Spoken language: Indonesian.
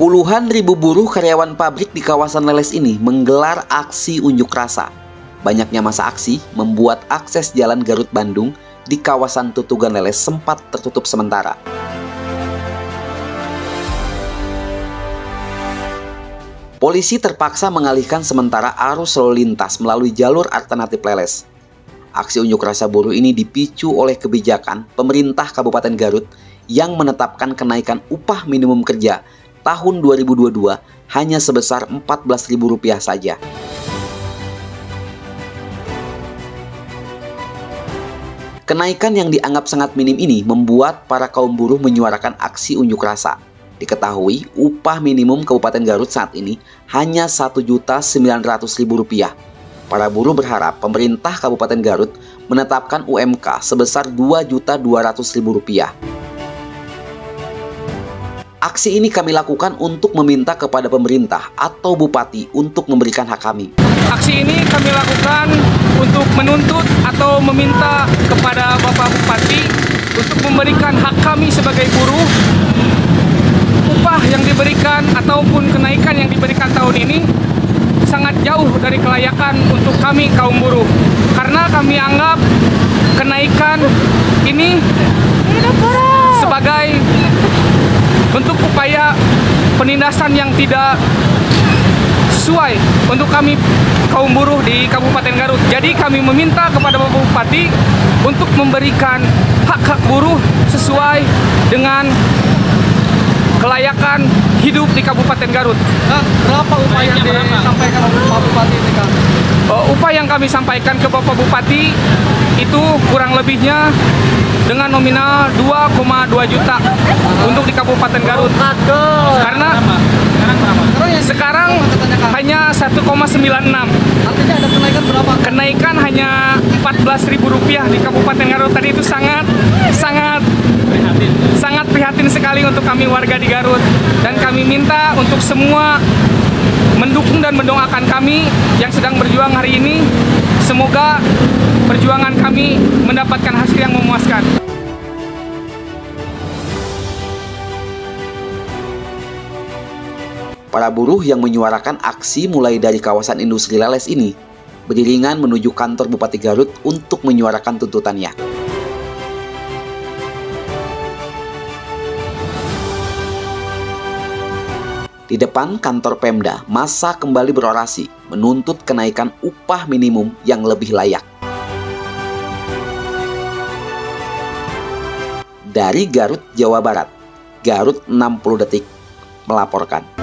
Puluhan ribu buruh karyawan pabrik di kawasan Leles ini menggelar aksi unjuk rasa. Banyaknya masa aksi membuat akses jalan Garut Bandung di kawasan Tutugan Leles sempat tertutup sementara. Polisi terpaksa mengalihkan sementara arus lalu lintas melalui jalur alternatif Leles. Aksi unjuk rasa buruh ini dipicu oleh kebijakan pemerintah Kabupaten Garut yang menetapkan kenaikan upah minimum kerja tahun 2022 hanya sebesar Rp14.000 saja. Kenaikan yang dianggap sangat minim ini membuat para kaum buruh menyuarakan aksi unjuk rasa. Diketahui upah minimum Kabupaten Garut saat ini hanya Rp1.900.000. Para buruh berharap pemerintah Kabupaten Garut menetapkan UMK sebesar Rp2.200.000. Aksi ini kami lakukan untuk meminta kepada pemerintah atau bupati untuk memberikan hak kami. Aksi ini kami lakukan untuk menuntut atau meminta kepada Bapak Bupati untuk memberikan hak kami sebagai buruh upah yang diberikan ataupun kenaikan yang diberikan tahun ini sangat jauh dari kelayakan untuk kami kaum buruh karena kami anggap kenaikan ini sebagai bentuk upaya penindasan yang tidak sesuai untuk kami kaum buruh di Kabupaten Garut. Jadi kami meminta kepada Bapak Bupati untuk memberikan hak-hak buruh sesuai dengan kelayakan hidup di Kabupaten Garut. Nah, berapa upaya yang disampaikan oleh Pak Bupati ini Kang? Uh, upah yang kami sampaikan ke Bapak Bupati itu kurang lebihnya dengan nominal 2,2 juta untuk di Kabupaten Garut. Karena sekarang hanya 1,96. Artinya ada kenaikan berapa? Kenaikan hanya Rp14.000 di Kabupaten Garut tadi itu sangat sangat sangat prihatin sekali untuk kami warga di Garut dan kami minta untuk semua mendukung dan mendoakan kami yang sedang berjuang hari ini semoga perjuangan kami mendapatkan hasil yang memuaskan. Para buruh yang menyuarakan aksi mulai dari kawasan industri Leles ini beriringan menuju kantor Bupati Garut untuk menyuarakan tuntutannya. Di depan kantor Pemda, masa kembali berorasi menuntut kenaikan upah minimum yang lebih layak. Dari Garut, Jawa Barat, Garut 60 detik melaporkan.